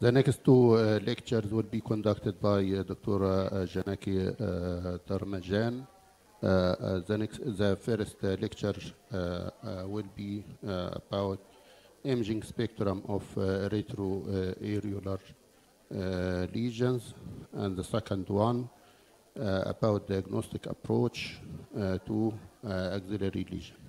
The next two uh, lectures will be conducted by uh, Dr. Uh, Janaki uh. Uh, uh, the, next, the first uh, lecture will be about imaging spectrum of retroareolar lesions, and the second one about diagnostic approach to axillary lesion.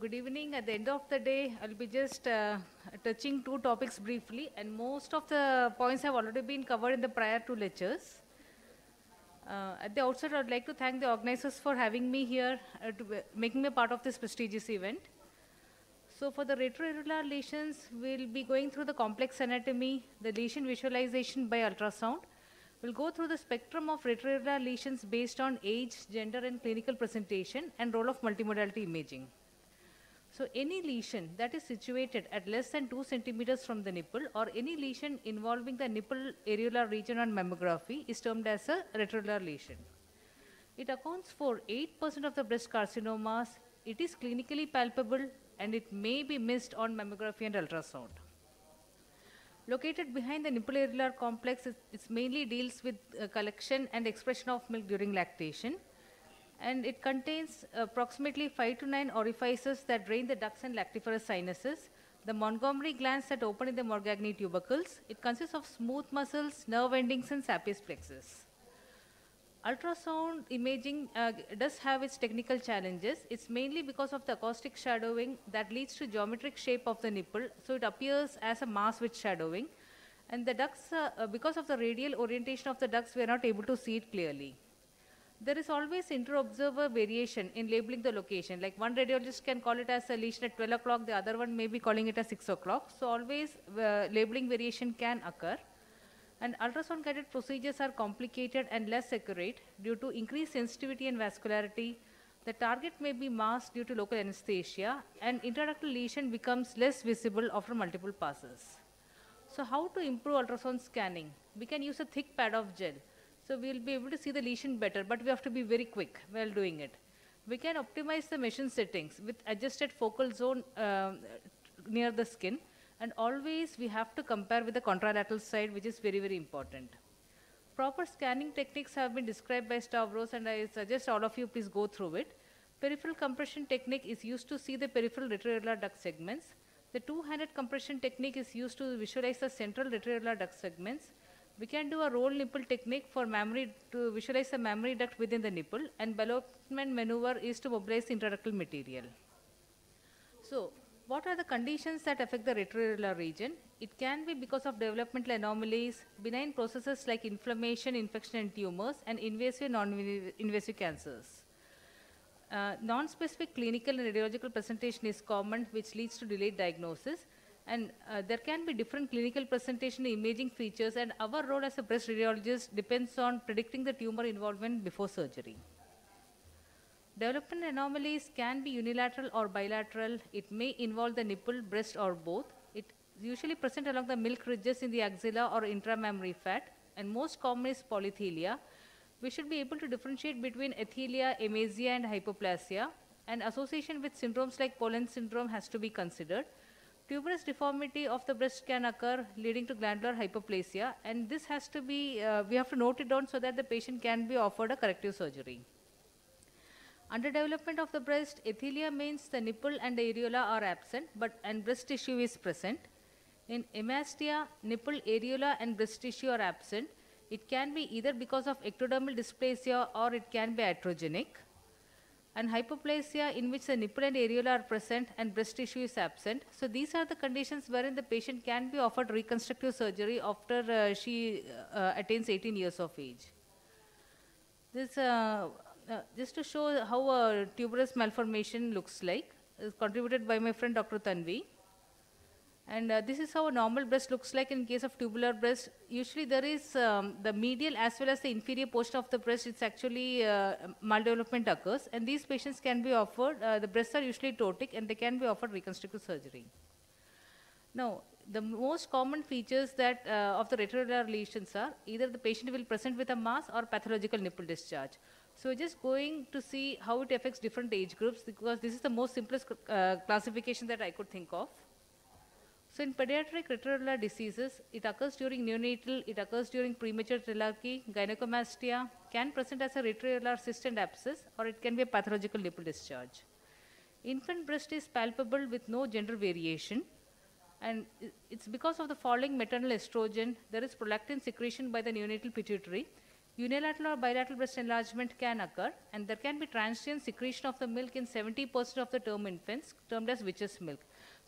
Good evening. At the end of the day, I'll be just uh, touching two topics briefly, and most of the points have already been covered in the prior two lectures. Uh, at the outset, I'd like to thank the organizers for having me here, uh, to making me a part of this prestigious event. So for the retroareolar lesions, we'll be going through the complex anatomy, the lesion visualization by ultrasound. We'll go through the spectrum of retroareolar lesions based on age, gender, and clinical presentation, and role of multimodality imaging. So any lesion that is situated at less than 2 centimeters from the nipple or any lesion involving the nipple areolar region on mammography is termed as a retroareolar lesion. It accounts for 8% of the breast carcinomas. It is clinically palpable and it may be missed on mammography and ultrasound. Located behind the nipple areolar complex, it mainly deals with uh, collection and expression of milk during lactation and it contains approximately 5 to 9 orifices that drain the ducts and lactiferous sinuses, the Montgomery glands that open in the Morgagni tubercles. It consists of smooth muscles, nerve endings, and Sappey's plexus. Ultrasound imaging uh, does have its technical challenges. It's mainly because of the acoustic shadowing that leads to geometric shape of the nipple, so it appears as a mass with shadowing. And the ducts, uh, because of the radial orientation of the ducts, we are not able to see it clearly. There is always inter-observer variation in labeling the location. Like one radiologist can call it as a lesion at 12 o'clock, the other one may be calling it as 6 o'clock. So always uh, labeling variation can occur. And ultrasound guided procedures are complicated and less accurate due to increased sensitivity and vascularity. The target may be masked due to local anesthesia and intraductal lesion becomes less visible after multiple passes. So how to improve ultrasound scanning? We can use a thick pad of gel. So we'll be able to see the lesion better, but we have to be very quick while doing it. We can optimize the machine settings with adjusted focal zone um, near the skin. And always we have to compare with the contralateral side, which is very, very important. Proper scanning techniques have been described by Stavros, and I suggest all of you please go through it. Peripheral compression technique is used to see the peripheral retroareolar duct segments. The two-handed compression technique is used to visualize the central retroareolar duct segments. We can do a roll nipple technique for mammary to visualize the mammary duct within the nipple, and ballottement maneuver is to mobilize the intraductal material. So, what are the conditions that affect the retroareolar region? It can be because of developmental anomalies, benign processes like inflammation, infection, and tumors, and invasive, non-invasive cancers. Uh, non-specific clinical and radiological presentation is common, which leads to delayed diagnosis. And uh, there can be different clinical presentation imaging features, and our role as a breast radiologist depends on predicting the tumor involvement before surgery. Development anomalies can be unilateral or bilateral. It may involve the nipple, breast, or both. It usually present along the milk ridges in the axilla or intramammary fat, and most common is polythelia. We should be able to differentiate between athelia, amastia, and hypoplasia, and association with syndromes like Poland syndrome has to be considered. Tuberous deformity of the breast can occur, leading to glandular hyperplasia and this has to be, uh, we have to note it down so that the patient can be offered a corrective surgery. Underdevelopment of the breast, athelia means the nipple and the areola are absent, but and breast tissue is present. In amastia, nipple, areola, and breast tissue are absent. It can be either because of ectodermal dysplasia or it can be iatrogenic. And hypoplasia in which the nipple and areola are present and breast tissue is absent. So these are the conditions wherein the patient can be offered reconstructive surgery after uh, she uh, attains 18 years of age. This uh, uh, just to show how a tuberous malformation looks like, is contributed by my friend Dr. Tanvi. And uh, this is how a normal breast looks like in case of tubular breast. Usually there is um, the medial as well as the inferior portion of the breast, it's actually uh, maldevelopment occurs. And these patients can be offered, uh, the breasts are usually ptotic and they can be offered reconstructive surgery. Now, the most common features that uh, of the retroareolar lesions are either the patient will present with a mass or pathological nipple discharge. So just going to see how it affects different age groups because this is the most simplest uh, classification that I could think of. So in pediatric retroareolar diseases, it occurs during neonatal, it occurs during premature thelarche, gynecomastia, can present as a retroareolar cyst and abscess, or it can be a pathological nipple discharge. Infant breast is palpable with no gender variation, and it's because of the falling maternal estrogen, there is prolactin secretion by the neonatal pituitary. Unilateral or bilateral breast enlargement can occur, and there can be transient secretion of the milk in 70% of the term infants, termed as witch's milk.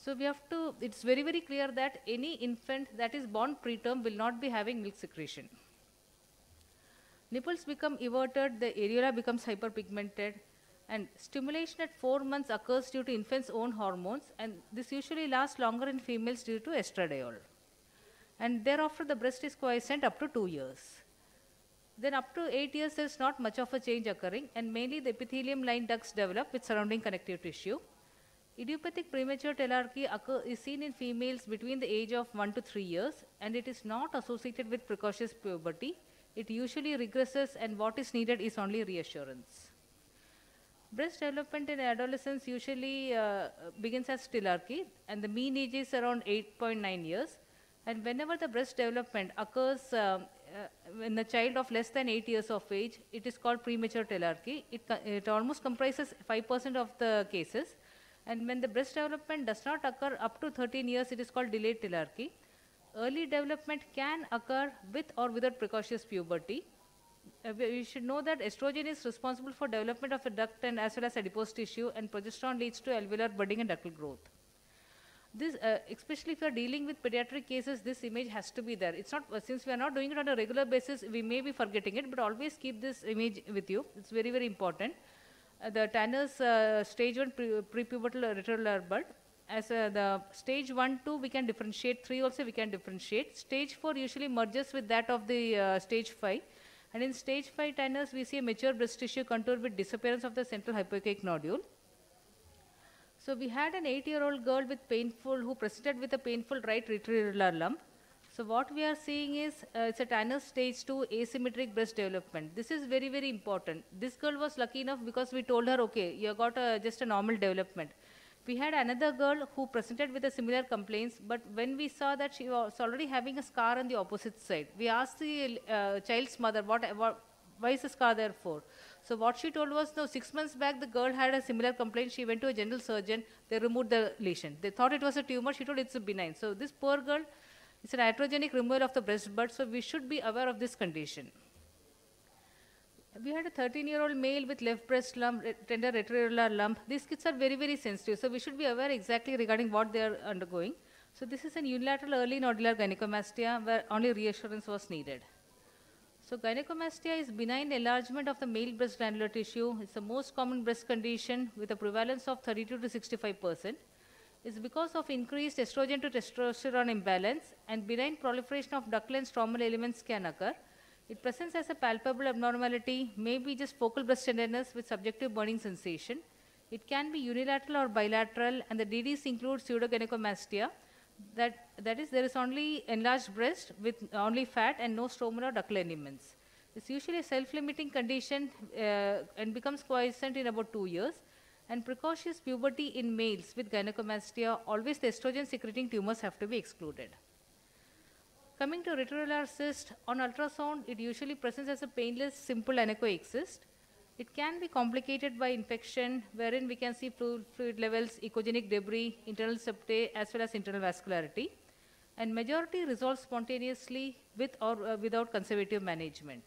So we have to, it's very, very clear that any infant that is born preterm will not be having milk secretion. Nipples become everted, the areola becomes hyperpigmented, and stimulation at four months occurs due to infant's own hormones, and this usually lasts longer in females due to estradiol. And thereafter, the breast is quiescent up to two years. Then up to eight years, there's not much of a change occurring, and mainly the epithelium line ducts develop with surrounding connective tissue. Idiopathic premature thelarche occur, is seen in females between the age of 1 to 3 years, and it is not associated with precocious puberty. It usually regresses, and what is needed is only reassurance. Breast development in adolescence usually uh, begins as thelarche, and the mean age is around 8.9 years. And whenever the breast development occurs um, uh, in a child of less than 8 years of age, it is called premature thelarche. It, it almost comprises 5% of the cases. And when the breast development does not occur up to 13 years, it is called delayed thelarche. Early development can occur with or without precocious puberty. Uh, we should know that estrogen is responsible for development of a duct and as well as adipose tissue, and progesterone leads to alveolar budding and ductal growth. This, uh, especially if you are dealing with pediatric cases, this image has to be there. It's not uh, since we are not doing it on a regular basis, we may be forgetting it, but always keep this image with you. It's very very important. Uh, the Tanner's uh, stage one pre- prepubertal retroareolar bud. As uh, the stage one, two, we can differentiate. Three also we can differentiate. Stage four usually merges with that of the uh, stage five. And in stage 5 Tanner's, we see a mature breast tissue contour with disappearance of the central hypoechoic nodule. So we had an eight-year-old girl with painful, who presented with a painful right retroareolar lump. So what we are seeing is, uh, it's a Tanner's stage 2 asymmetric breast development. This is very, very important. This girl was lucky enough because we told her, okay, you got a, just a normal development. We had another girl who presented with a similar complaints, but when we saw that she was already having a scar on the opposite side, we asked the uh, child's mother, what, what, why is the scar there for? So what she told was, no, six months back the girl had a similar complaint. She went to a general surgeon. They removed the lesion. They thought it was a tumor. She told it's benign. So this poor girl, it's an iatrogenic removal of the breast bud. So we should be aware of this condition. We had a 13-year-old male with left breast lump, tender retroareolar lump. These kids are very, very sensitive. So we should be aware exactly regarding what they are undergoing. So this is an unilateral early nodular gynecomastia where only reassurance was needed. So gynecomastia is benign enlargement of the male breast glandular tissue. It's the most common breast condition with a prevalence of 32 to 65 percent. It's because of increased estrogen to testosterone imbalance and benign proliferation of ductal and stromal elements can occur. It presents as a palpable abnormality, may be just focal breast tenderness with subjective burning sensation. It can be unilateral or bilateral, and the DDs include pseudogynecomastia. That, that is, there is only enlarged breast with only fat and no stromal or ductal elements. It's usually a self-limiting condition uh, and becomes quiescent in about two years. And precocious puberty in males with gynecomastia, always the estrogen secreting tumors have to be excluded. Coming to retroareolar cyst, on ultrasound, it usually presents as a painless, simple anechoic cyst. It can be complicated by infection, wherein we can see fluid, levels, echogenic debris, internal septae, as well as internal vascularity. And majority resolves spontaneously with or uh, without conservative management.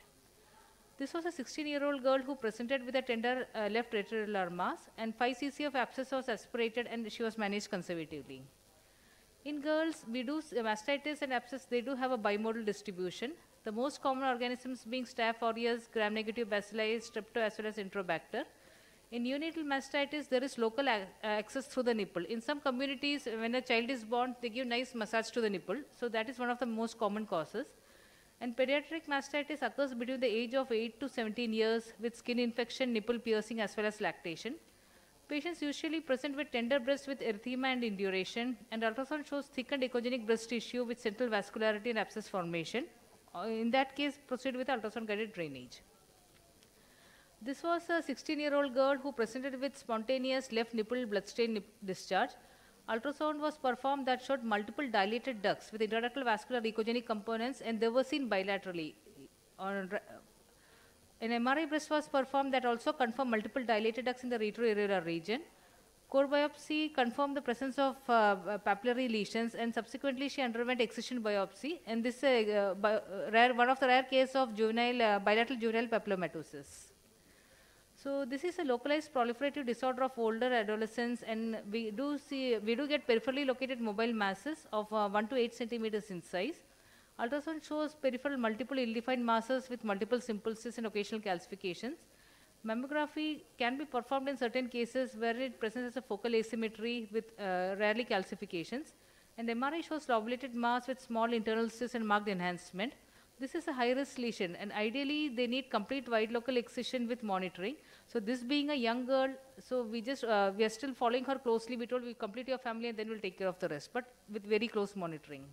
This was a 16-year-old girl who presented with a tender uh, left retroareolar mass, and 5 cc of abscess was aspirated, and she was managed conservatively. In girls, we do s- mastitis and abscess, they do have a bimodal distribution. The most common organisms being Staph aureus, gram-negative bacilli, strepto as well as enterobacter. In neonatal mastitis, there is local ac- access through the nipple. In some communities, when a child is born, they give nice massage to the nipple. So that is one of the most common causes. And pediatric mastitis occurs between the age of 8 to 17 years with skin infection, nipple piercing as well as lactation. Patients usually present with tender breast with erythema and induration, and ultrasound shows thickened echogenic breast tissue with central vascularity and abscess formation. Uh, In that case, proceed with ultrasound guided drainage. This was a 16 year old girl who presented with spontaneous left nipple bloodstain nip discharge. Ultrasound was performed that showed multiple dilated ducts with intraductal vascular echogenic components and they were seen bilaterally. An MRI breast was performed that also confirmed multiple dilated ducts in the retroareolar region. Core biopsy confirmed the presence of uh, uh, papillary lesions and subsequently she underwent excision biopsy and this is uh, bi- uh, rare, one of the rare case of juvenile, uh, bilateral juvenile papillomatosis. So this is a localized proliferative disorder of older adolescents and we do see, we do get peripherally located mobile masses of uh, 1 to 8 centimeters in size. Ultrasound shows peripheral multiple ill-defined masses with multiple simple cysts and occasional calcifications. Mammography can be performed in certain cases where it presents as a focal asymmetry with uh, rarely calcifications. And MRI shows lobulated mass with small internal cysts and marked enhancement. This is a high-risk lesion, and ideally they need complete wide local excision with monitoring. So this being a young girl, so we just uh, we are still following her closely. We told we complete your family and then we'll take care of the rest, but with very close monitoring.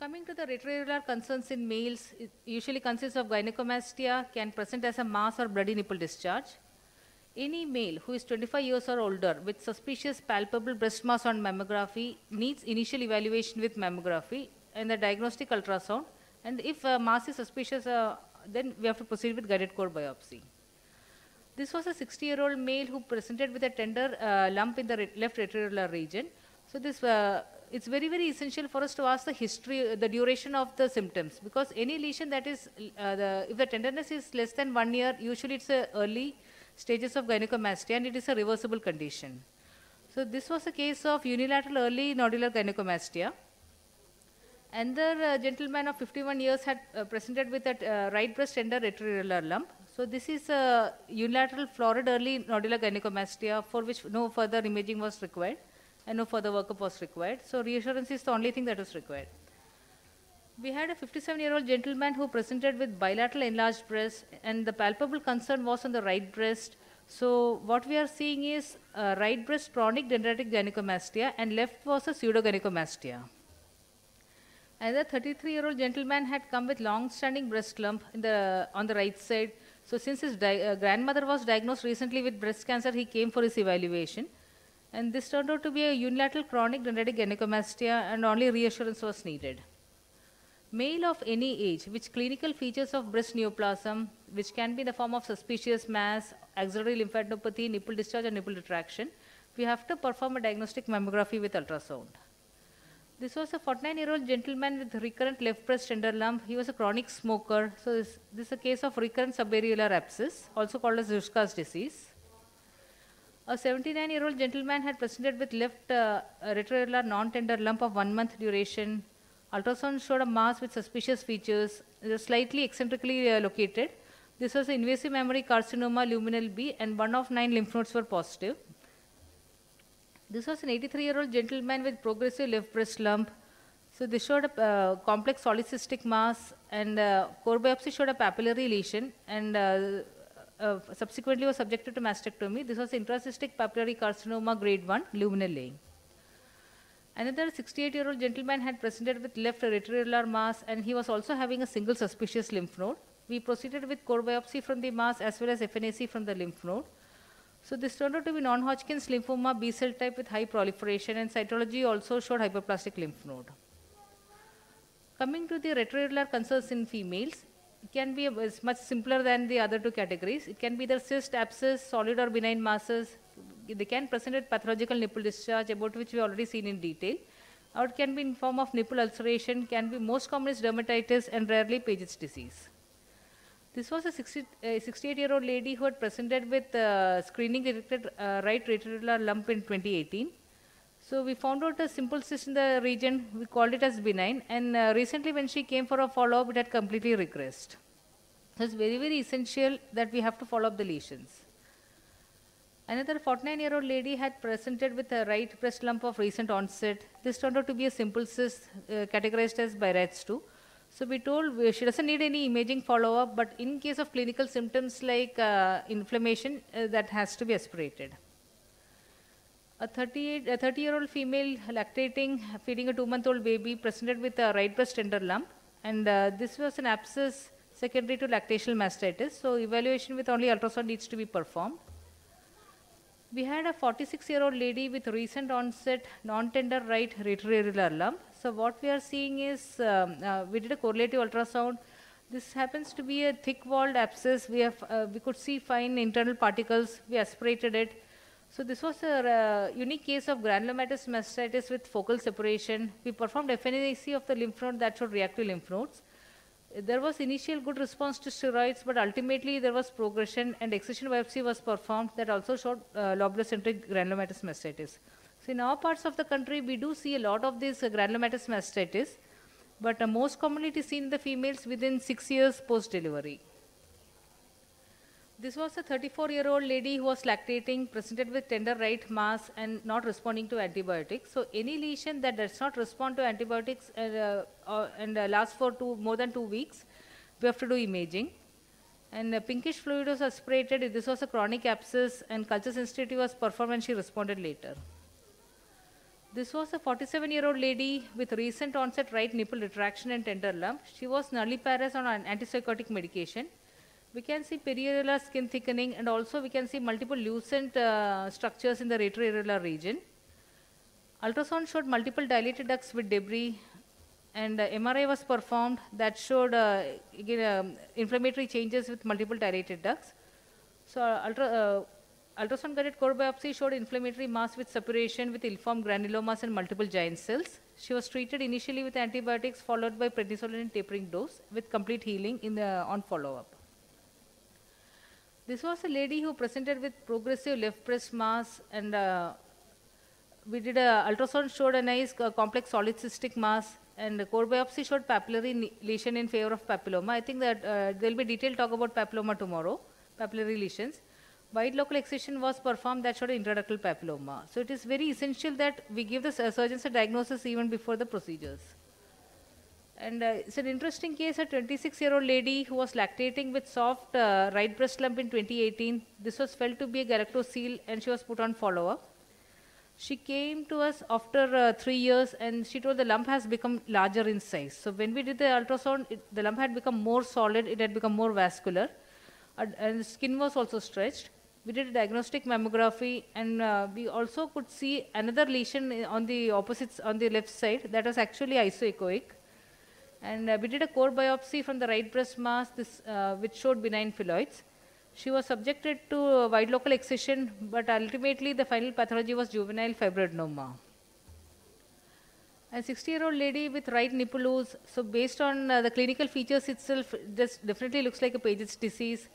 Coming to the retroareolar concerns in males, it usually consists of gynecomastia, can present as a mass or bloody nipple discharge. Any male who is 25 years or older with suspicious palpable breast mass on mammography needs initial evaluation with mammography and the diagnostic ultrasound. And if uh, mass is suspicious, uh, then we have to proceed with guided core biopsy. This was a 60-year-old male who presented with a tender uh, lump in the re- left retroareolar region. So this, uh, it's very, very essential for us to ask the history, the duration of the symptoms, because any lesion that is, uh, the, if the tenderness is less than one year, usually it's a early stages of gynecomastia and it is a reversible condition. So this was a case of unilateral early nodular gynecomastia. Another uh, gentleman of 51 years had uh, presented with a uh, right breast tender retroareolar lump. So this is a unilateral florid early nodular gynecomastia for which no further imaging was required and no further workup was required. So reassurance is the only thing that was required. We had a 57-year-old gentleman who presented with bilateral enlarged breast and the palpable concern was on the right breast. So what we are seeing is uh, right breast chronic dendritic gynecomastia and left was a pseudogynecomastia. Another 33-year-old gentleman had come with long-standing breast lump the, on the right side. So since his uh, grandmother was diagnosed recently with breast cancer, he came for his evaluation. And this turned out to be a unilateral chronic dendritic gynecomastia and only reassurance was needed. Male of any age, which clinical features of breast neoplasm, which can be in the form of suspicious mass, axillary lymphadenopathy, nipple discharge, and nipple retraction, we have to perform a diagnostic mammography with ultrasound. This was a 49-year-old gentleman with recurrent left breast tender lump. He was a chronic smoker. So this, this is a case of recurrent subareolar abscess, also called as Zuska's disease. A 79-year-old gentleman had presented with left uh, retroareolar non-tender lump of one month duration. Ultrasound showed a mass with suspicious features, it was slightly eccentrically uh, located. This was invasive mammary carcinoma luminal B and one of nine lymph nodes were positive. This was an 83-year-old gentleman with progressive left breast lump. So they showed a uh, complex polycystic mass and uh, core biopsy showed a papillary lesion and uh, uh, subsequently was subjected to mastectomy. This was intracystic papillary carcinoma grade 1 luminal A. Another 68-year-old gentleman had presented with left retroareolar mass and he was also having a single suspicious lymph node. We proceeded with core biopsy from the mass as well as FNAC from the lymph node. So this turned out to be non-Hodgkin's lymphoma B cell type with high proliferation and cytology also showed hyperplastic lymph node. Coming to the retroareolar concerns in females, it can be much simpler than the other two categories. It can be the cyst, abscess, solid or benign masses. They can present with pathological nipple discharge about which we already seen in detail. Or it can be in form of nipple ulceration, can be most common is dermatitis and rarely Paget's disease. This was a 60, 68-year-old lady who had presented with uh, screening detected uh, right retroareolar lump in 2018. So we found out a simple cyst in the region. We called it as benign. And uh, recently, when she came for a follow-up, it had completely regressed. So it's very, very essential that we have to follow up the lesions. Another 49-year-old lady had presented with a right breast lump of recent onset. This turned out to be a simple cyst uh, categorized as BI-RADS 2. So we told she doesn't need any imaging follow-up, but in case of clinical symptoms like uh, inflammation, uh, that has to be aspirated. A 30 year old female lactating, feeding a two month old baby, presented with a right breast tender lump. And uh, this was an abscess secondary to lactational mastitis. So, evaluation with only ultrasound needs to be performed. We had a 46-year-old lady with recent onset non-tender right retroareolar lump. So what we are seeing is, um, uh, we did a correlative ultrasound. This happens to be a thick-walled abscess. We have, uh, we could see fine internal particles. We aspirated it. So this was a uh, unique case of granulomatous mastitis with focal separation. We performed FNAC of the lymph node that showed reactive lymph nodes. There was initial good response to steroids, but ultimately there was progression and excision biopsy was performed that also showed uh, lobulocentric granulomatous mastitis. So in our parts of the country, we do see a lot of this uh, granulomatous mastitis, but uh, most commonly it is seen in the females within six years post-delivery. This was a 34-year-old lady who was lactating, presented with tender right mass and not responding to antibiotics. So any lesion that does not respond to antibiotics uh, uh, and uh, lasts for two, more than two weeks, we have to do imaging. And uh, pinkish fluid was aspirated. This was a chronic abscess and culture sensitivity was performed and she responded later. This was a 47-year-old lady with recent onset right nipple retraction and tender lump. She was nulliparous on an antipsychotic medication we can see periareolar skin thickening and also we can see multiple lucent uh, structures in the retroareolar region. Ultrasound showed multiple dilated ducts with debris and uh, MRI was performed that showed uh, again, um, inflammatory changes with multiple dilated ducts. So uh, ultra, uh, ultrasound guided core biopsy showed inflammatory mass with separation with ill-formed granulomas and multiple giant cells. She was treated initially with antibiotics followed by prednisolone tapering dose with complete healing in the, on follow-up. This was a lady who presented with progressive left breast mass and uh, we did a ultrasound showed a nice uh, complex solid cystic mass and the core biopsy showed papillary lesion in favor of papilloma. I think that uh, there will be detailed talk about papilloma tomorrow, papillary lesions. Wide local excision was performed that showed intraductal papilloma. So it is very essential that we give the surgeons a diagnosis even before the procedures. And uh, it's an interesting case, a 26-year-old lady who was lactating with soft uh, right breast lump in 2018. This was felt to be a galactocele and she was put on follow-up. She came to us after uh, three years and she told the lump has become larger in size. So when we did the ultrasound, it, the lump had become more solid, it had become more vascular, and the skin was also stretched. We did a diagnostic mammography and uh, we also could see another lesion on the opposite, on the left side that was actually isoechoic. And uh, we did a core biopsy from the right breast mass, this, uh, which showed benign phyllodes. She was subjected to wide local excision, but ultimately the final pathology was juvenile fibroadenoma. A 60-year-old lady with right nipple loose. So based on uh, the clinical features itself, this definitely looks like a Paget's disease.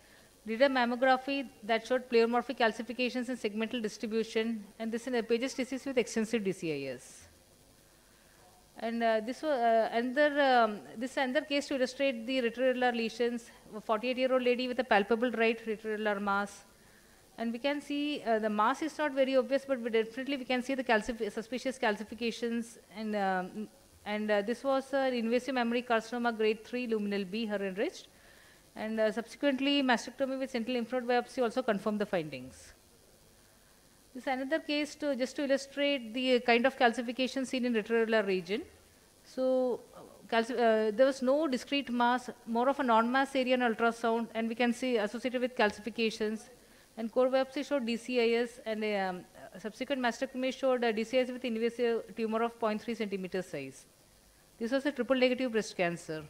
Did a mammography that showed pleomorphic calcifications in segmental distribution, and this is a Paget's disease with extensive DCIS. And uh, this was uh, another um, this another case to illustrate the retroareolar lesions. A 48-year-old lady with a palpable right retroareolar mass, and we can see uh, the mass is not very obvious, but we definitely we can see the calcif suspicious calcifications. And um, and uh, this was an invasive mammary carcinoma grade 3 luminal B, her enriched, and uh, subsequently mastectomy with sentinel lymph node biopsy also confirmed the findings. This is another case to just to illustrate the kind of calcification seen in retroareolar region. So uh, there was no discrete mass, more of a non-mass area in ultrasound, and we can see associated with calcifications. And core biopsy showed DCIS, and a um, subsequent mastectomy showed a DCIS with invasive tumor of 0.3 centimeter size. This was a triple negative breast cancer.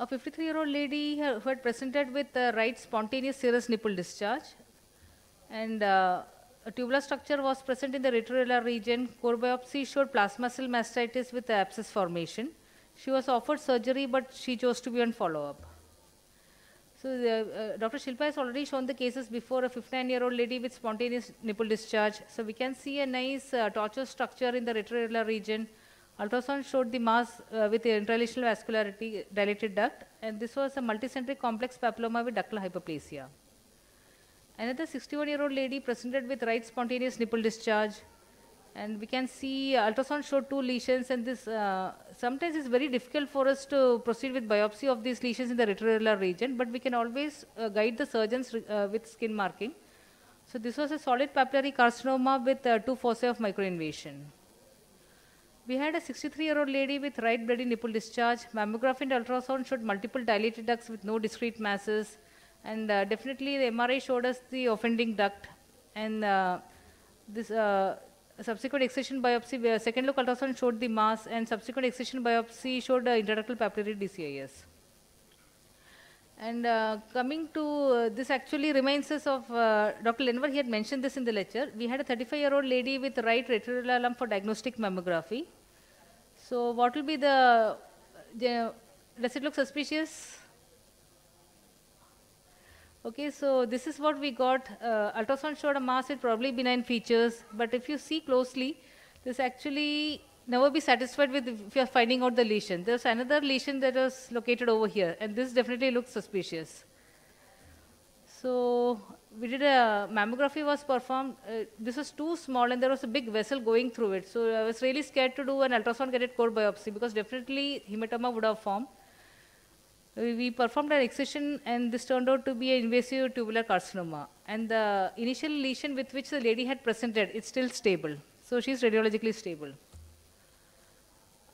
A 53-year-old lady who had presented with a right spontaneous serous nipple discharge and uh, a tubular structure was present in the retroareolar region. Core biopsy showed plasma cell mastitis with abscess formation. She was offered surgery, but she chose to be on follow-up. So uh, Dr. Shilpa has already shown the cases before a 59-year-old lady with spontaneous nipple discharge. So we can see a nice uh, tortuous structure in the retroareolar region. Ultrasound showed the mass uh, with the intralesional vascularity, dilated duct, and this was a multicentric complex papilloma with ductal hyperplasia. Another 61-year-old lady presented with right spontaneous nipple discharge. And we can see uh, ultrasound showed two lesions and this uh, sometimes it's very difficult for us to proceed with biopsy of these lesions in the retroareolar region, but we can always uh, guide the surgeons uh, with skin marking. So this was a solid papillary carcinoma with uh, two foci of microinvasion. We had a 63-year-old lady with right bloody nipple discharge. Mammography and ultrasound showed multiple dilated ducts with no discrete masses. And uh, definitely the MRI showed us the offending duct and uh, this uh, subsequent excision biopsy, where second look ultrasound showed the mass, and subsequent excision biopsy showed uh, intraductal papillary DCIS. And uh, coming to uh, this actually reminds us of uh, Dr. Lenver, he had mentioned this in the lecture. We had a 35 year old lady with right retroareolar lump for diagnostic mammography. So, what will be the, the does it look suspicious? Okay, so this is what we got. Uh, ultrasound showed a mass with probably benign features, but if you see closely, this actually never be satisfied with if you are finding out the lesion. There's another lesion that is located over here, and this definitely looks suspicious. So we did a mammography was performed. Uh, this was too small, and there was a big vessel going through it. So I was really scared to do an ultrasound guided core biopsy because definitely hematoma would have formed. We we performed an excision, and this turned out to be an invasive tubular carcinoma. And the initial lesion with which the lady had presented, it's still stable. So she's radiologically stable.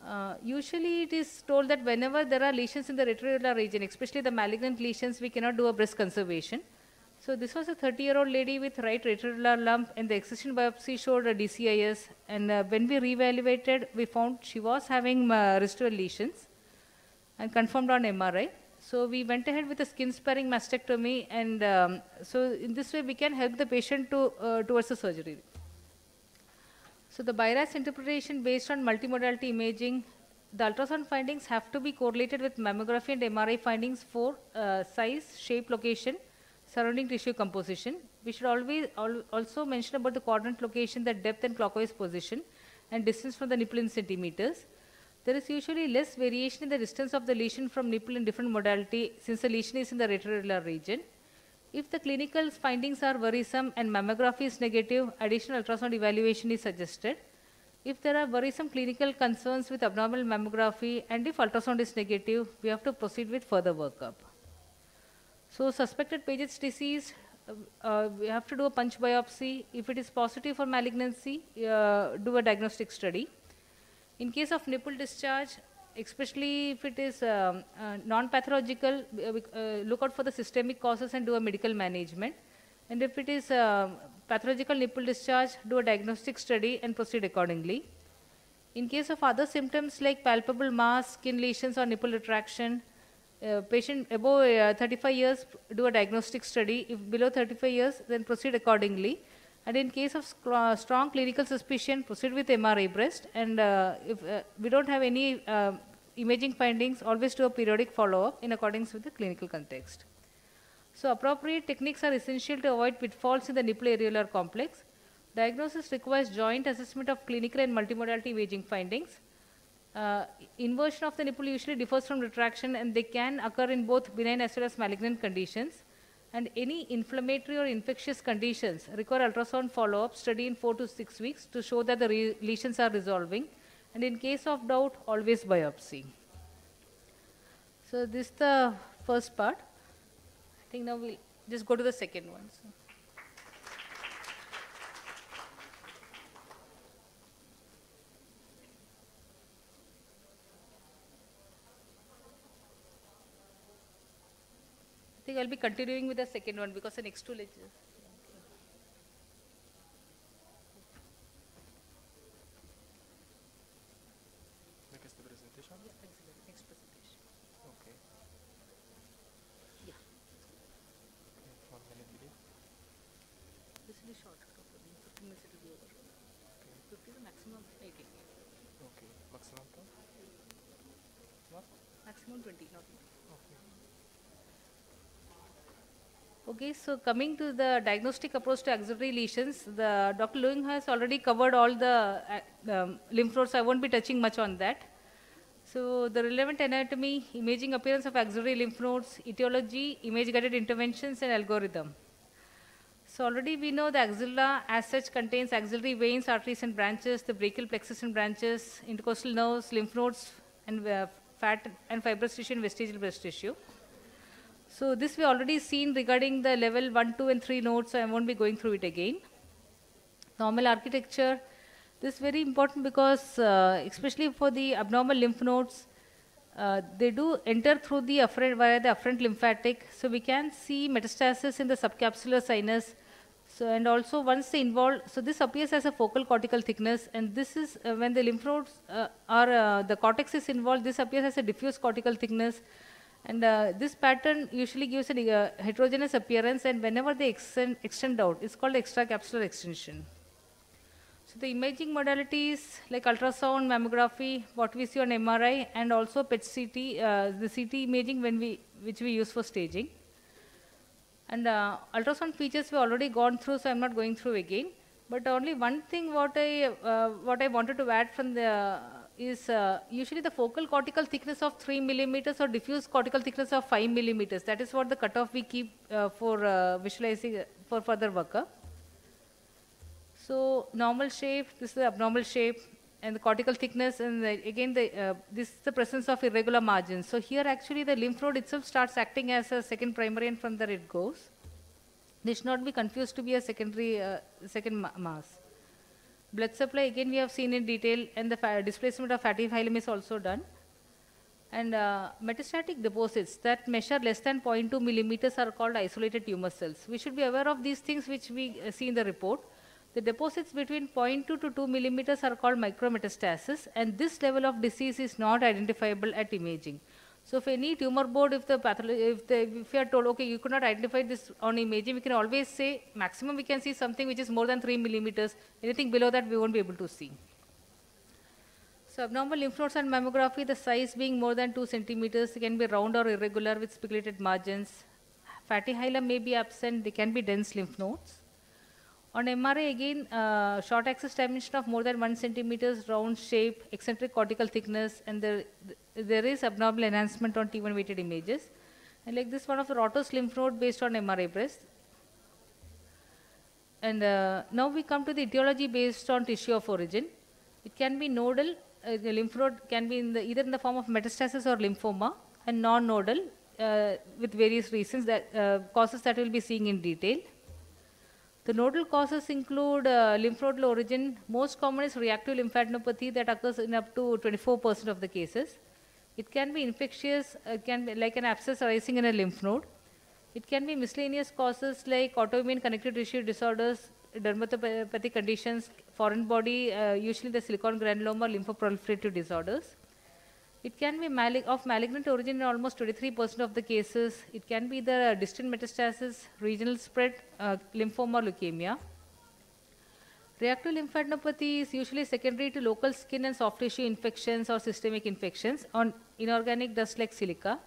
Uh, usually it is told that whenever there are lesions in the retroareolar region, especially the malignant lesions, we cannot do a breast conservation. So this was a 30-year-old lady with right retroareolar lump and the excision biopsy showed a DCIS. And uh, when we reevaluated, we found she was having uh, residual lesions and confirmed on MRI. So we went ahead with a skin sparing mastectomy and um, so in this way we can help the patient to, uh, towards the surgery. So the BI-RADS interpretation based on multimodality imaging, the ultrasound findings have to be correlated with mammography and MRI findings for uh, size, shape, location, surrounding tissue composition. We should always al also mention about the quadrant location, the depth and clockwise position, and distance from the nipple in centimeters. There is usually less variation in the distance of the lesion from nipple in different modality since the lesion is in the retroareolar region. If the clinical findings are worrisome and mammography is negative, additional ultrasound evaluation is suggested. If there are worrisome clinical concerns with abnormal mammography and if ultrasound is negative, we have to proceed with further workup. So suspected Paget's disease, uh, uh, we have to do a punch biopsy. If it is positive for malignancy, uh, do a diagnostic study. In case of nipple discharge, especially if it is um, uh, non-pathological, uh, uh, look out for the systemic causes and do a medical management. And if it is um, pathological nipple discharge, do a diagnostic study and proceed accordingly. In case of other symptoms like palpable mass, skin lesions or nipple retraction, patient above uh, 35 years do a diagnostic study. If below 35 years, then proceed accordingly. And in case of uh, strong clinical suspicion, proceed with MRI breast. And uh, if uh, we don't have any uh, imaging findings, always do a periodic follow-up in accordance with the clinical context. So appropriate techniques are essential to avoid pitfalls in the nipple areolar complex. Diagnosis requires joint assessment of clinical and multimodality imaging findings. Uh, inversion of the nipple usually differs from retraction and they can occur in both benign as well as malignant conditions and any inflammatory or infectious conditions require ultrasound follow-up study in 4 to 6 weeks to show that the lesions are resolving and in case of doubt always biopsy. So this is the first part. I think now we'll just go to the second one. So. Think I'll be continuing with the second one because the next two lectures. Next presentation? Yeah, excellent. Next presentation. Okay. Yeah, Okay, One minute, please. this will be short. couple, 15 minutes it will be over. 50 to maximum 80. Okay. Maximum time? What? Maximum 20, not more. Okay. Okay, so coming to the diagnostic approach to axillary lesions, the Dr. Lewin has already covered all the uh, um, lymph nodes. I won't be touching much on that. So the relevant anatomy, imaging appearance of axillary lymph nodes, etiology, image-guided interventions, and algorithm. So already we know the axilla as such contains axillary veins, arteries, and branches, the brachial plexus and branches, intercostal nerves, lymph nodes, and uh, fat and fibrous tissue and vestigial breast tissue. So this we already seen regarding the level 1, 2 and 3 nodes, so I won't be going through it again. Normal architecture, this is very important because uh, especially for the abnormal lymph nodes, uh, they do enter through the afferent, via the afferent lymphatic. So we can see metastasis in the subcapsular sinus. So, and also once they involve, so this appears as a focal cortical thickness, and this is uh, when the lymph nodes uh, are, uh, the cortex is involved, this appears as a diffuse cortical thickness. And uh, this pattern usually gives a uh, heterogeneous appearance, and whenever they extend, extend out, it's called extracapsular extension. So the imaging modalities like ultrasound, mammography, what we see on MRI, and also PET CT, uh, the CT imaging when we, which we use for staging. And uh, ultrasound features we already gone through, so I'm not going through again. But only one thing what I uh, what I wanted to add from the is uh, usually the focal cortical thickness of 3 millimeters or diffuse cortical thickness of 5 millimeters. That is what the cutoff we keep uh, for uh, visualizing uh, for further workup. So normal shape, this is the abnormal shape, and the cortical thickness, and the, again the uh, this is the presence of irregular margins. So here actually the lymph node itself starts acting as a second primary, and from there it goes. This should not be confused to be a secondary uh, second ma mass. Blood supply again we have seen in detail, and the displacement of fatty hilum is also done. And uh, metastatic deposits that measure less than 0.2 millimeters are called isolated tumor cells. We should be aware of these things which we uh, see in the report. The deposits between 0.2 to 2 millimeters are called micrometastasis, and this level of disease is not identifiable at imaging. So, if any tumor board, if the patholo- if, the, if are told, okay, you could not identify this on imaging, we can always say maximum we can see something which is more than 3 millimeters. Anything below that, we won't be able to see. So, abnormal lymph nodes on mammography, the size being more than 2 centimeters, can be round or irregular with spiculated margins. Fatty hilum may be absent, they can be dense lymph nodes. On MRI, again, uh, short axis dimension of more than 1 centimeters, round shape, eccentric cortical thickness, and there, there is abnormal enhancement on T1 weighted images. And like this, one of the Rotter's lymph node based on MRI breast. And uh, now we come to the etiology based on tissue of origin. It can be nodal, uh, the lymph node can be in the, either in the form of metastasis or lymphoma, and non-nodal uh, with various reasons that uh, causes that we'll be seeing in detail. The nodal causes include uh, lymph nodal origin. Most common is reactive lymphadenopathy that occurs in up to 24% of the cases. It can be infectious, uh, can be like an abscess arising in a lymph node. It can be miscellaneous causes like autoimmune connective tissue disorders, dermatopathy conditions, foreign body, uh, usually the silicon granuloma, lymphoproliferative disorders. It can be malig- of malignant origin in almost 23% of the cases. It can be the distant metastasis, regional spread, uh, lymphoma, leukemia. Reactive lymphadenopathy is usually secondary to local skin and soft tissue infections or systemic infections on inorganic dust like silica.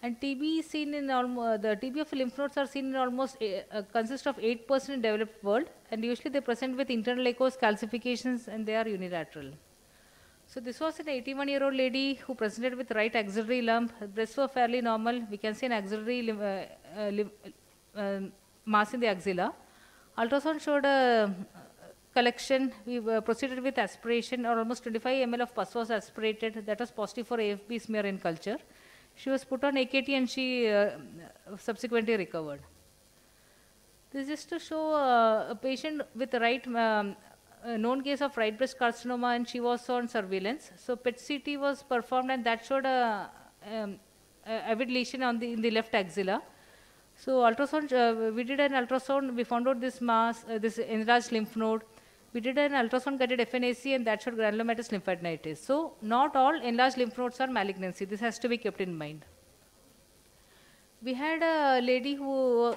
And TB is seen in almost, the TB of lymph nodes are seen in almost, eh, uh, consist of 8% in developed world and usually they present with internal echoes, calcifications and they are unilateral. So this was an 81 year old lady who presented with right axillary lump. Her breasts were fairly normal. We can see an axillary uh, uh, uh, mass in the axilla. Ultrasound showed a uh, collection. We uh, proceeded with aspiration or almost 25 ml of pus was aspirated. That was positive for AFB smear in culture. She was put on AKT and she uh, subsequently recovered. This is to show uh, a patient with the right um, a known case of right breast carcinoma and she was on surveillance. So PET CT was performed and that showed a, um, a avid lesion on the in the left axilla. So ultrasound, uh, we did an ultrasound. We found out this mass, uh, this enlarged lymph node. We did an ultrasound guided FNAC and that showed granulomatous lymphadenitis. So not all enlarged lymph nodes are malignancy. This has to be kept in mind. We had a lady who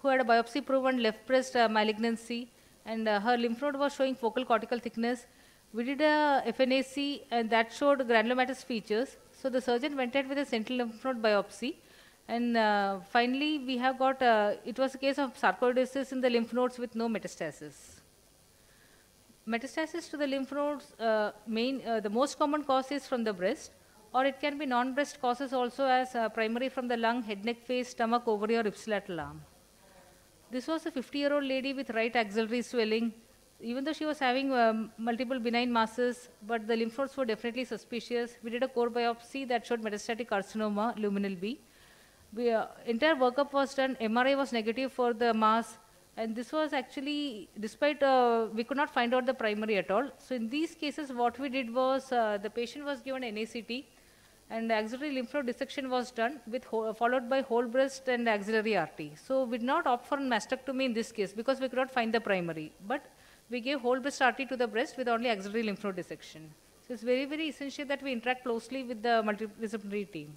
who had a biopsy proven left breast uh, malignancy and uh, her lymph node was showing focal cortical thickness. We did a FNAC and that showed granulomatous features. So the surgeon went ahead with a sentinel lymph node biopsy. And uh, finally, we have got, uh, it was a case of sarcoidosis in the lymph nodes with no metastasis. Metastasis to the lymph nodes, uh, main, uh, the most common cause is from the breast, or it can be non-breast causes also as uh, primary from the lung, head, neck, face, stomach, ovary, or ipsilateral arm. This was a 50 year old lady with right axillary swelling. Even though she was having um, multiple benign masses, but the lymph nodes were definitely suspicious. We did a core biopsy that showed metastatic carcinoma, luminal B. We, uh, entire workup was done. MRI was negative for the mass, and this was actually, despite uh, we could not find out the primary at all. So in these cases, what we did was uh, the patient was given NACT. And axillary lymph node dissection was done with followed by whole breast and axillary RT. So we did not opt for mastectomy in this case because we could not find the primary, but we gave whole breast RT to the breast with only axillary lymph node dissection. So it's very, very essential that we interact closely with the multidisciplinary team.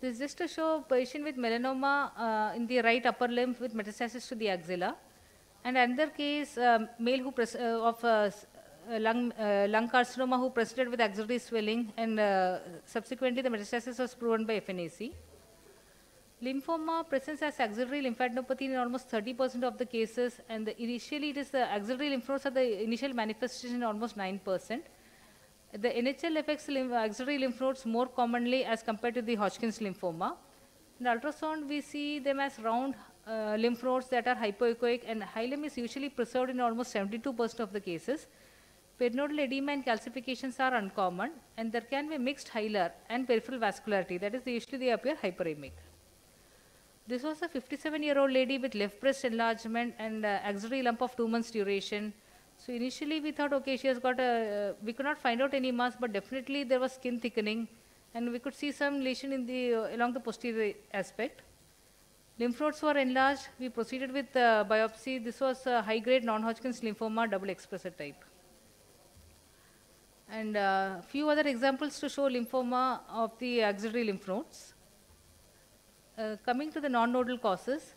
This is just to show a patient with melanoma uh, in the right upper limb with metastasis to the axilla. And another case, um, male who uh, of uh, lung, uh, lung carcinoma who presented with axillary swelling and uh, subsequently the metastasis was proven by FNAC. Lymphoma presents as axillary lymphadenopathy in almost 30% of the cases, and the initially it is the axillary lymph nodes are the initial manifestation in almost 9%. The NHL affects lymph, axillary lymph nodes more commonly as compared to the Hodgkin's lymphoma. In ultrasound, we see them as round uh, lymph nodes that are hypoechoic, and hilum is usually preserved in almost 72% of the cases. Perinodal edema and calcifications are uncommon, and there can be mixed hilar and peripheral vascularity. That is, usually they appear hyperemic. This was a 57 year old lady with left breast enlargement and uh, axillary lump of two months duration. So initially we thought, okay, she has got a, uh, we could not find out any mass, but definitely there was skin thickening and we could see some lesion in the, uh, along the posterior aspect. Lymph nodes were enlarged. We proceeded with uh, biopsy. This was a high grade non Hodgkin's lymphoma double expressor type. And a few other examples to show lymphoma of the axillary lymph nodes. Uh, coming to the non-nodal causes,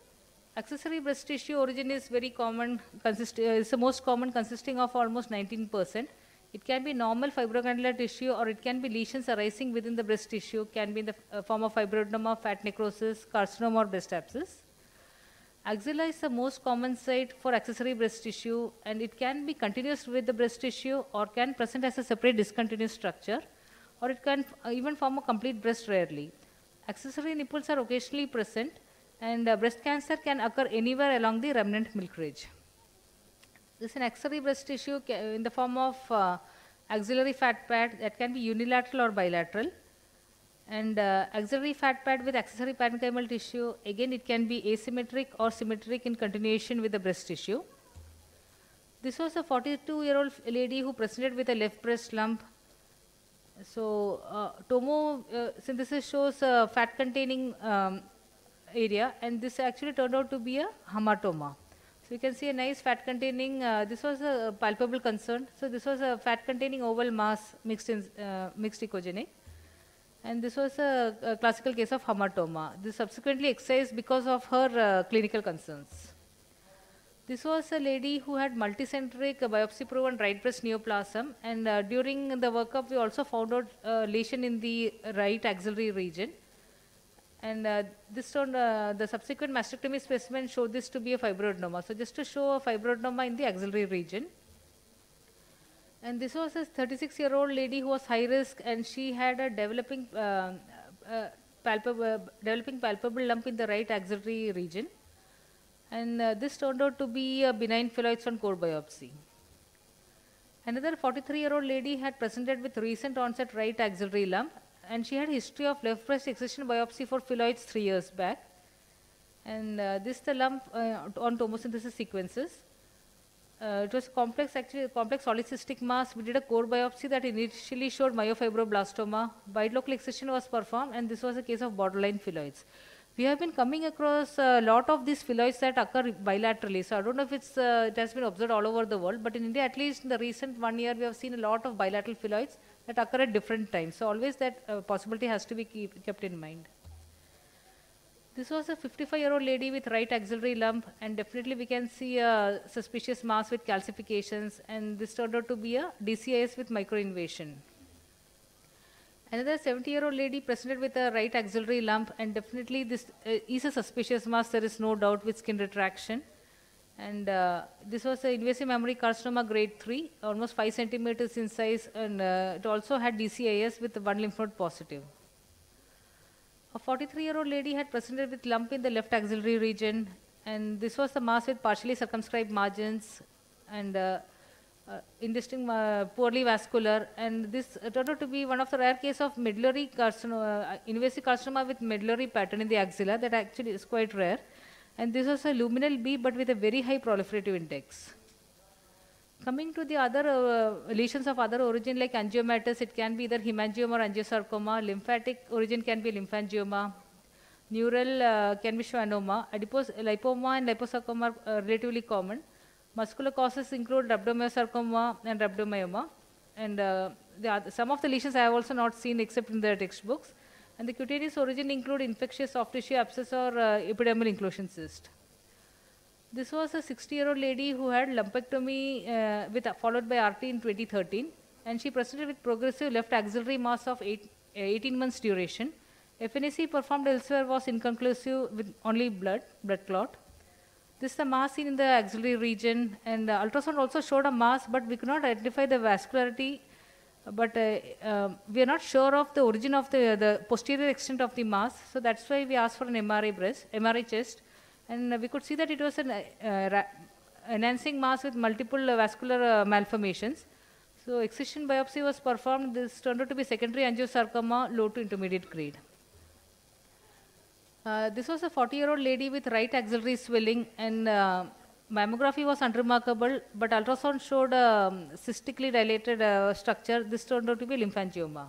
accessory breast tissue origin is very common, consist, uh, is the most common consisting of almost 19%. It can be normal fibroglandular tissue or it can be lesions arising within the breast tissue, can be in the uh, form of fibroadenoma, fat necrosis, carcinoma or breast abscess. Axilla is the most common site for accessory breast tissue and it can be continuous with the breast tissue or can present as a separate discontinuous structure or it can uh, even form a complete breast rarely. Accessory nipples are occasionally present and uh, breast cancer can occur anywhere along the remnant milk ridge. This is an axillary breast tissue in the form of uh, axillary fat pad that can be unilateral or bilateral. And uh, axillary fat pad with accessory parenchymal tissue, again it can be asymmetric or symmetric in continuation with the breast tissue. This was a 42 year old lady who presented with a left breast lump. So, uh, tomo uh, synthesis shows a fat containing um, area, and this actually turned out to be a hematoma. So, you can see a nice fat containing, uh, this was a palpable concern. So, this was a fat containing oval mass mixed, in, uh, mixed echogenic. And this was a, a classical case of hematoma. This subsequently excised because of her uh, clinical concerns. This was a lady who had multicentric biopsy proven right breast neoplasm, and uh, during the workup, we also found out uh, lesion in the right axillary region. And uh, this turned, uh, the subsequent mastectomy specimen showed this to be a fibroadenoma. So, just to show a fibroadenoma in the axillary region. And this was a 36 year old lady who was high risk, and she had a developing, uh, uh, palpable, developing palpable lump in the right axillary region and uh, this turned out to be a benign phyllodes on core biopsy. Another 43 year old lady had presented with recent onset right axillary lump and she had history of left breast excision biopsy for phyllodes three years back. And uh, this the lump uh, on tomosynthesis sequences. Uh, it was complex, actually complex polycystic mass. We did a core biopsy that initially showed myofibroblastoma. Wide local excision was performed, and this was a case of borderline phyllodes. We have been coming across a lot of these phyllodes that occur bilaterally. So I don't know if it's, uh, it has been observed all over the world, but in India, at least in the recent one year, we have seen a lot of bilateral phyllodes that occur at different times. So always that uh, possibility has to be keep, kept in mind. This was a 55 year old lady with right axillary lump, and definitely we can see a suspicious mass with calcifications, and this turned out to be a DCIS with microinvasion. Another 70 year old lady presented with a right axillary lump, and definitely this uh, is a suspicious mass, there is no doubt, with skin retraction. And uh, this was an invasive mammary carcinoma grade 3, almost 5 centimeters in size, and uh, it also had DCIS with one lymph node positive. A 43 year old lady had presented with lump in the left axillary region, and this was the mass with partially circumscribed margins and uh, uh, indistinct, uh, poorly vascular, and this turned out to be one of the rare cases of medullary carcinoma, uh, invasive carcinoma with medullary pattern in the axilla that actually is quite rare. And this was a luminal B, but with a very high proliferative index. Coming to the other uh, lesions of other origin like angiomatous, it can be either hemangioma or angiosarcoma. Lymphatic origin can be lymphangioma. Neural uh, can be schwannoma. Adipose, lipoma and liposarcoma are uh, relatively common. Muscular causes include rhabdomyosarcoma and rhabdomyoma. And uh, the oth- some of the lesions I have also not seen except in the textbooks. And the cutaneous origin include infectious soft tissue abscess or uh, epidermal inclusion cyst. This was a 60-year-old lady who had lumpectomy uh, with followed by RT in 2013, and she presented with progressive left axillary mass of eight, uh, 18 months duration. FNAC performed elsewhere was inconclusive with only blood, blood clot. This is the mass seen in the axillary region, and uh, ultrasound also showed a mass, but we could not identify the vascularity. But uh, um, we are not sure of the origin of the, the posterior extent of the mass, so that's why we asked for an MRI breast, MRI chest, and we could see that it was an uh, enhancing mass with multiple uh, vascular uh, malformations. So excision biopsy was performed. This turned out to be secondary angiosarcoma, low to intermediate grade. Uh, this was a 40-year-old lady with right axillary swelling, and uh, mammography was unremarkable, but ultrasound showed um, cystically dilated uh, structure. This turned out to be lymphangioma.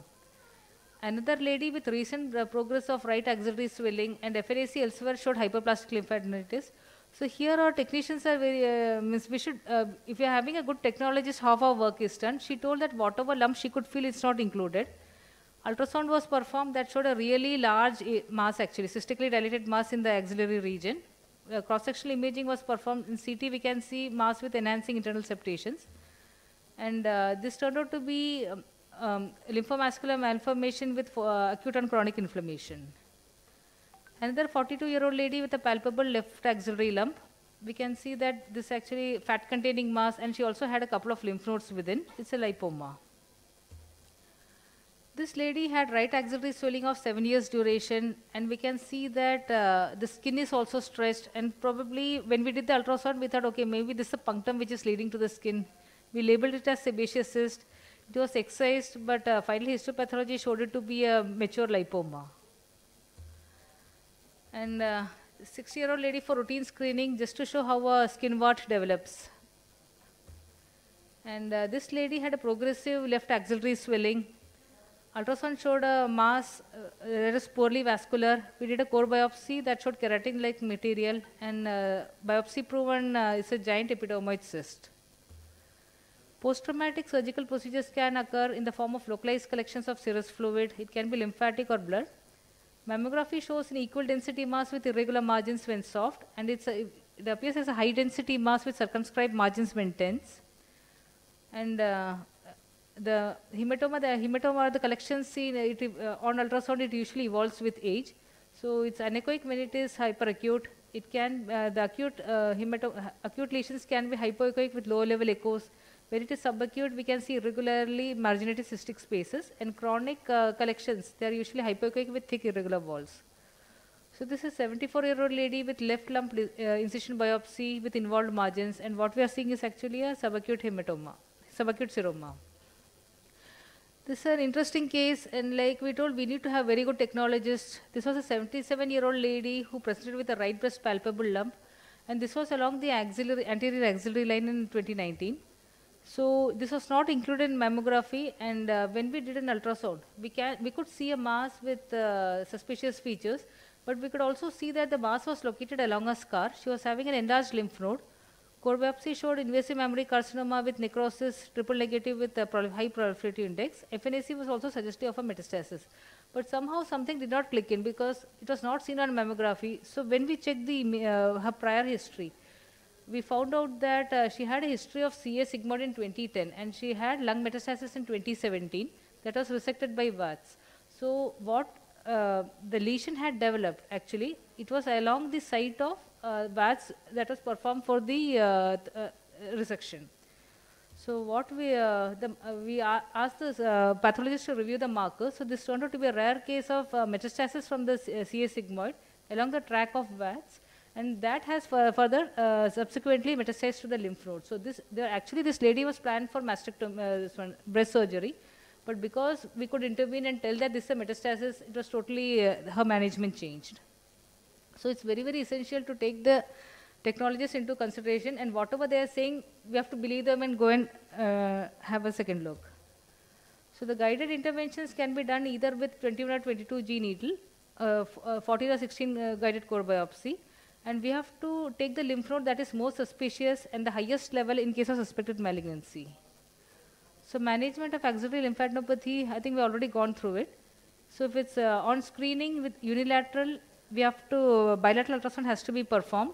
Another lady with recent uh, progress of right axillary swelling and FNAC elsewhere showed hyperplastic lymphadenitis. So here our technicians are very, uh, we should, uh, if you're having a good technologist, half our work is done. She told that whatever lump she could feel, it's not included. Ultrasound was performed that showed a really large eh, mass actually, cystically dilated mass in the axillary region. Uh, cross-sectional imaging was performed in CT. We can see mass with enhancing internal septations. And uh, this turned out to be um, um, lymphovascular malformation with uh, acute and chronic inflammation. Another 42-year-old lady with a palpable left axillary lump. We can see that this actually fat-containing mass, and she also had a couple of lymph nodes within. It's a lipoma. This lady had right axillary swelling of seven years duration, and we can see that uh, the skin is also stretched. And probably when we did the ultrasound, we thought, okay, maybe this is a punctum which is leading to the skin. We labeled it as sebaceous cyst. It was excised, but uh, finally histopathology showed it to be a mature lipoma. And uh, 60-year-old lady for routine screening, just to show how a skin wart develops. And uh, this lady had a progressive left axillary swelling. Ultrasound showed a mass uh, that is poorly vascular. We did a core biopsy that showed keratin-like material, and uh, biopsy proven uh, a giant epidermoid cyst. Post-traumatic surgical procedures can occur in the form of localized collections of serous fluid. It can be lymphatic or blood. Mammography shows an equal density mass with irregular margins when soft, and it's a, it appears as a high density mass with circumscribed margins when tense. And uh, the hematoma, the hematoma, the collections seen it, uh, on ultrasound, it usually evolves with age. So it's anechoic when it is hyperacute. It can uh, the acute uh, acute lesions can be hypoechoic with low level echoes. When it is subacute, we can see irregularly marginated cystic spaces, and chronic uh, collections they are usually hypoechoic with thick irregular walls. So this is 74-year-old lady with left lump uh, incision biopsy with involved margins, and what we are seeing is actually a subacute hematoma, subacute seroma. This is an interesting case, and like we told, we need to have very good technologists. This was a 77-year-old lady who presented with a right breast palpable lump, and this was along the axillary, anterior axillary line in 2019. So this was not included in mammography, and uh, when we did an ultrasound, we can we could see a mass with uh, suspicious features, but we could also see that the mass was located along a scar. She was having an enlarged lymph node. Core biopsy showed invasive mammary carcinoma with necrosis, triple negative with a prol- high proliferative index. FNAC was also suggestive of a metastasis. But somehow something did not click in because it was not seen on mammography. So when we checked the, uh, her prior history, we found out that uh, she had a history of CA sigmoid in 2010 and she had lung metastasis in 2017 that was resected by VATS. So what uh, the lesion had developed actually, it was along the site of uh, VATS that was performed for the uh, uh, resection. So what we uh, the, uh, we asked the uh, pathologist to review the markers. So this turned out to be a rare case of uh, metastasis from the CA sigmoid along the track of VATS, and that has further uh, subsequently metastasized to the lymph node. So this there actually this lady was planned for mastectomy, uh, breast surgery, but because we could intervene and tell that this is a metastasis, it was totally uh, her management changed. So it's very, very essential to take the technologists into consideration and whatever they are saying, we have to believe them and go and uh, have a second look. So the guided interventions can be done either with 21 or 22 G needle, uh, uh, 14 or 16 uh, guided core biopsy, and we have to take the lymph node that is most suspicious and the highest level in case of suspected malignancy. So management of axillary lymphadenopathy, I think we already gone through it. So if it's uh, on screening with unilateral, we have to bilateral ultrasound has to be performed,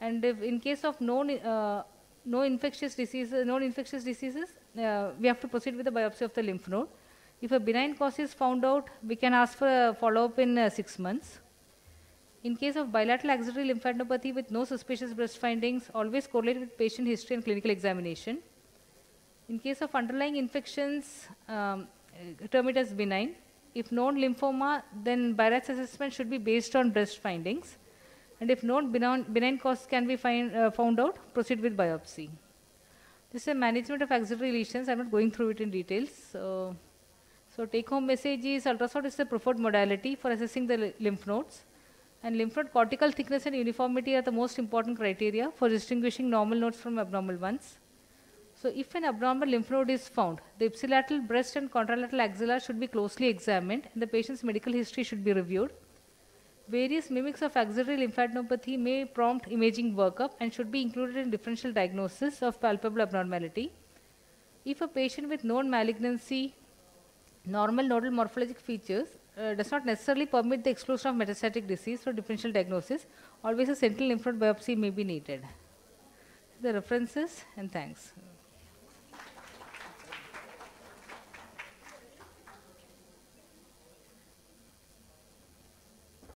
and if in case of known uh, no infectious diseases, known infectious diseases, uh, we have to proceed with the biopsy of the lymph node. If a benign cause is found out, we can ask for a follow-up in uh, six months. In case of bilateral axillary lymphadenopathy with no suspicious breast findings, always correlate with patient history and clinical examination. In case of underlying infections, um, uh, term it as benign. If known lymphoma, then BI-RADS assessment should be based on breast findings. And if known benign, benign cause can be find, uh, found out, proceed with biopsy. This is a management of axillary lesions. I'm not going through it in details. So, so take home message is ultrasound is the preferred modality for assessing the lymph nodes. And lymph node cortical thickness and uniformity are the most important criteria for distinguishing normal nodes from abnormal ones. So if an abnormal lymph node is found, the ipsilateral breast and contralateral axilla should be closely examined and the patient's medical history should be reviewed. Various mimics of axillary lymphadenopathy may prompt imaging workup and should be included in differential diagnosis of palpable abnormality. If a patient with known malignancy, normal nodal morphologic features uh, does not necessarily permit the exclusion of metastatic disease for differential diagnosis, always a sentinel lymph node biopsy may be needed. The references and thanks.